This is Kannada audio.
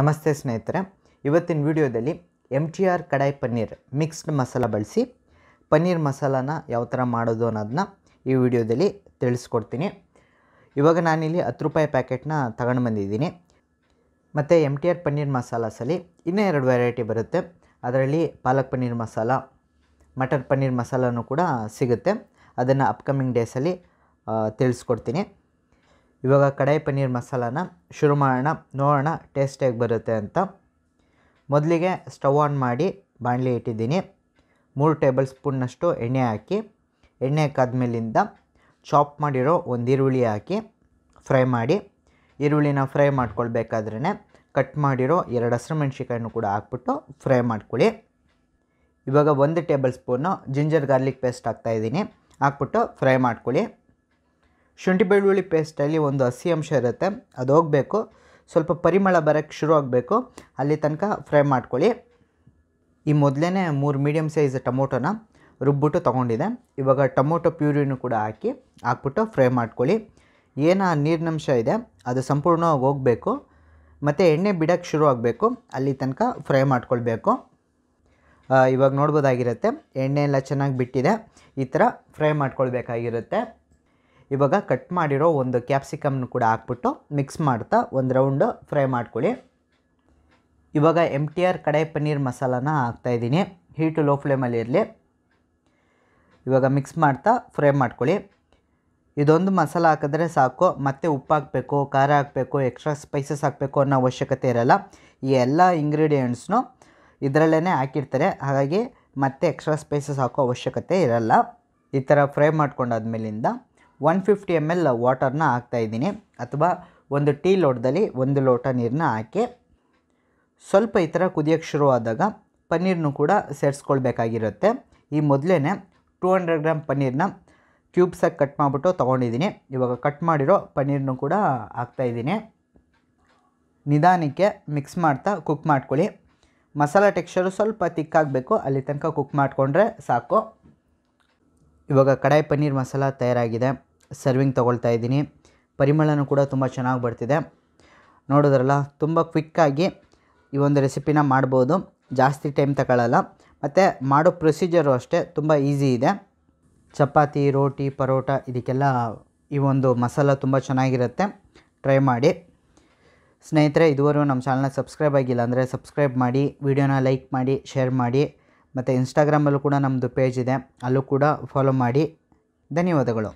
ನಮಸ್ತೆ ಸ್ನೇಹಿತರೆ, ಇವತ್ತಿನ ವಿಡಿಯೋದಲ್ಲಿ ಎಂ ಟಿ ಆರ್ ಕಡಾಯಿ ಪನ್ನೀರ್ ಮಿಕ್ಸ್ಡ್ ಮಸಾಲ ಬಳಸಿ ಪನ್ನೀರ್ ಮಸಾಲಾನ ಯಾವ ಥರ ಮಾಡೋದು ಅನ್ನೋದನ್ನ ಈ ವಿಡಿಯೋದಲ್ಲಿ ತಿಳಿಸ್ಕೊಡ್ತೀನಿ. ಇವಾಗ ನಾನಿಲ್ಲಿ ಹತ್ತು ರೂಪಾಯಿ ಪ್ಯಾಕೆಟ್ನ ತಗೊಂಡು ಬಂದಿದ್ದೀನಿ. ಮತ್ತು ಎಂ ಟಿ ಆರ್ ಪನ್ನೀರ್ ಮಸಾಲಾಸಲ್ಲಿ ಇನ್ನೂ ಎರಡು ವೆರೈಟಿ ಬರುತ್ತೆ. ಅದರಲ್ಲಿ ಪಾಲಕ್ ಪನ್ನೀರ್ ಮಸಾಲ, ಮಟರ್ ಪನ್ನೀರ್ ಮಸಾಲನೂ ಕೂಡ ಸಿಗುತ್ತೆ. ಅದನ್ನು ಅಪ್ಕಮಿಂಗ್ ಡೇಸಲ್ಲಿ ತಿಳಿಸ್ಕೊಡ್ತೀನಿ. ಇವಾಗ ಕಡಾಯಿ ಪನ್ನೀರ್ ಮಸಾಲಾನ ಶುರು ಮಾಡೋಣ, ನೋಡೋಣ ಟೇಸ್ಟ್ ಹೇಗೆ ಬರುತ್ತೆ ಅಂತ. ಮೊದಲಿಗೆ ಸ್ಟವ್ ಆನ್ ಮಾಡಿ ಬಾಣಲಿ ಇಟ್ಟಿದ್ದೀನಿ. ಮೂರು ಟೇಬಲ್ ಸ್ಪೂನ್ನಷ್ಟು ಎಣ್ಣೆ ಹಾಕಿ, ಎಣ್ಣೆ ಕಾದ್ಮೇಲಿಂದ ಚಾಪ್ ಮಾಡಿರೋ ಒಂದು ಈರುಳ್ಳಿ ಹಾಕಿ ಫ್ರೈ ಮಾಡಿ. ಈರುಳ್ಳಿನ ಫ್ರೈ ಮಾಡ್ಕೊಳ್ಬೇಕಾದ್ರೇ ಕಟ್ ಮಾಡಿರೋ ಎರಡು ಹಸಿರು ಮೆಣಸಿಕಾಯನ್ನು ಕೂಡ ಹಾಕ್ಬಿಟ್ಟು ಫ್ರೈ ಮಾಡ್ಕೊಳ್ಳಿ. ಇವಾಗ ಒಂದು tablespoon ginger garlic paste ಹಾಕ್ತಾಯಿದ್ದೀನಿ ಹಾಕ್ಬಿಟ್ಟು ಫ್ರೈ ಮಾಡ್ಕೊಳ್ಳಿ. ಶುಂಠಿ ಬೆಳ್ಳುಳ್ಳಿ ಪೇಸ್ಟಲ್ಲಿ ಒಂದು ಹಸಿ ಅಂಶ ಇರುತ್ತೆ, ಅದು ಹೋಗಬೇಕು. ಸ್ವಲ್ಪ ಪರಿಮಳ ಬರೋಕ್ಕೆ ಶುರು ಆಗಬೇಕು. ಅಲ್ಲಿ ತನಕ ಫ್ರೈ ಮಾಡ್ಕೊಳ್ಳಿ. ಈ ಮೊದಲೇ ಮೂರು ಮೀಡಿಯಮ್ ಸೈಜ್ ಟೊಮೊಟೊನ ರುಬ್ಬಿಟ್ಟು ತೊಗೊಂಡಿದೆ. ಇವಾಗ ಟೊಮೊಟೊ ಪ್ಯೂರಿನೂ ಕೂಡ ಹಾಕಿ ಹಾಕ್ಬಿಟ್ಟು ಫ್ರೈ ಮಾಡ್ಕೊಳ್ಳಿ. ಏನು ನೀರಿನಂಶ ಇದೆ, ಅದು ಸಂಪೂರ್ಣವಾಗಿ ಹೋಗಬೇಕು. ಮತ್ತು ಎಣ್ಣೆ ಬಿಡೋಕ್ಕೆ ಶುರು ಆಗಬೇಕು. ಅಲ್ಲಿ ತನಕ ಫ್ರೈ ಮಾಡ್ಕೊಳ್ಬೇಕು. ಇವಾಗ ನೋಡ್ಬೋದಾಗಿರುತ್ತೆ, ಎಣ್ಣೆ ಎಲ್ಲ ಚೆನ್ನಾಗಿ ಬಿಟ್ಟಿದೆ. ಈ ಥರ ಫ್ರೈ ಮಾಡ್ಕೊಳ್ಬೇಕಾಗಿರುತ್ತೆ. ಇವಾಗ ಕಟ್ ಮಾಡಿರೋ ಒಂದು ಕ್ಯಾಪ್ಸಿಕಮ್ನ ಕೂಡ ಹಾಕ್ಬಿಟ್ಟು ಮಿಕ್ಸ್ ಮಾಡ್ತಾ ಒಂದು ರೌಂಡು ಫ್ರೈ ಮಾಡ್ಕೊಳ್ಳಿ. ಇವಾಗ ಎಂ ಟಿ ಆರ್ ಕಡಾಯಿ ಪನ್ನೀರ್ ಮಸಾಲಾನ ಹಾಕ್ತಾಯಿದ್ದೀನಿ ಹೀಟು ಲೋ ಫ್ಲೇಮಲ್ಲಿ ಇರಲಿ. ಇವಾಗ ಮಿಕ್ಸ್ ಮಾಡ್ತಾ ಫ್ರೈ ಮಾಡ್ಕೊಳ್ಳಿ. ಇದೊಂದು ಮಸಾಲ ಹಾಕಿದ್ರೆ ಸಾಕು. ಮತ್ತೆ ಉಪ್ಪು ಹಾಕಬೇಕು, ಖಾರ ಹಾಕಬೇಕು ಎಕ್ಸ್ಟ್ರಾ ಸ್ಪೈಸಸ್ ಹಾಕಬೇಕು ಅನ್ನೋ ಅವಶ್ಯಕತೆ ಇರಲ್ಲ. ಈ ಎಲ್ಲ ಇಂಗ್ರೀಡಿಯೆಂಟ್ಸ್ನು ಇದರಲ್ಲೇ ಹಾಕಿರ್ತಾರೆ. ಹಾಗಾಗಿ ಮತ್ತೆ ಎಕ್ಸ್ಟ್ರಾ ಸ್ಪೈಸಸ್ ಹಾಕೋ ಅವಶ್ಯಕತೆ ಇರಲ್ಲ. ಈ ಥರ ಫ್ರೈ ಮಾಡ್ಕೊಂಡಾದ್ಮೇಲಿಂದ ಒನ್ ಫಿಫ್ಟಿ ಎಂ ಎಲ್ ವಾಟರ್ನ ಹಾಕ್ತಾಯಿದ್ದೀನಿ ಅಥವಾ ಒಂದು ಟೀ ಲೋಟದಲ್ಲಿ ಒಂದು ಲೋಟ ನೀರನ್ನ ಹಾಕಿ ಸ್ವಲ್ಪ ಈ ಥರ ಕುದಿಯೋಕ್ಕೆ ಶುರುವಾದಾಗ ಪನ್ನೀರ್ನು ಕೂಡ ಸೇರಿಸ್ಕೊಳ್ಬೇಕಾಗಿರುತ್ತೆ. ಈ ಮೊದಲೇ ಟೂ ಹಂಡ್ರೆಡ್ ಗ್ರಾಮ್ ಪನ್ನೀರ್ನ ಕ್ಯೂಬ್ಸಾಗಿ ಕಟ್ ಮಾಡಿಬಿಟ್ಟು ತೊಗೊಂಡಿದ್ದೀನಿ. ಇವಾಗ ಕಟ್ ಮಾಡಿರೋ ಪನ್ನೀರ್ನು ಕೂಡ ಹಾಕ್ತಾಯಿದ್ದೀನಿ ನಿಧಾನಕ್ಕೆ ಮಿಕ್ಸ್ ಮಾಡ್ತಾ ಕುಕ್ ಮಾಡ್ಕೊಳ್ಳಿ. ಮಸಾಲ ಟೆಕ್ಸ್ಚರು ಸ್ವಲ್ಪ ತಿಕ್ಕಾಗಬೇಕು. ಅಲ್ಲಿ ತನಕ ಕುಕ್ ಮಾಡಿಕೊಂಡ್ರೆ ಸಾಕು. ಇವಾಗ ಕಡಾಯಿ ಪನ್ನೀರ್ ಮಸಾಲ ತಯಾರಾಗಿದೆ. ಸರ್ವಿಂಗ್ ತೊಗೊಳ್ತಾ ಇದ್ದೀನಿ. ಪರಿಮಳನೂ ಕೂಡ ತುಂಬ ಚೆನ್ನಾಗಿ ಬರ್ತಿದೆ. ನೋಡಿದ್ರಲ್ಲ, ತುಂಬ ಕ್ವಿಕ್ಕಾಗಿ ಈ ಒಂದು ರೆಸಿಪಿನ ಮಾಡ್ಬೋದು. ಜಾಸ್ತಿ ಟೈಮ್ ತಗೊಳ್ಳಲ್ಲ ಮತ್ತು ಮಾಡೋ ಪ್ರೊಸೀಜರು ಅಷ್ಟೇ, ತುಂಬ ಈಸಿ ಇದೆ. ಚಪಾತಿ, ರೋಟಿ, ಪರೋಟ, ಇದಕ್ಕೆಲ್ಲ ಈ ಒಂದು ಮಸಾಲ ತುಂಬ ಚೆನ್ನಾಗಿರುತ್ತೆ. ಟ್ರೈ ಮಾಡಿ. ಸ್ನೇಹಿತರೆ, ಇದುವರೆಗೂ ನಮ್ಮ ಚಾನಲ್ನ ಸಬ್ಸ್ಕ್ರೈಬ್ ಆಗಿಲ್ಲ ಅಂದರೆ ಸಬ್ಸ್ಕ್ರೈಬ್ ಮಾಡಿ ವಿಡಿಯೋನ ಲೈಕ್ ಮಾಡಿ ಶೇರ್ ಮಾಡಿ, ಮತ್ತು ಇನ್ಸ್ಟಾಗ್ರಾಮಲ್ಲೂ ಕೂಡ ನಮ್ಮದು ಪೇಜ್ ಇದೆ. ಅಲ್ಲೂ ಕೂಡ ಫಾಲೋ ಮಾಡಿ. ಧನ್ಯವಾದಗಳು.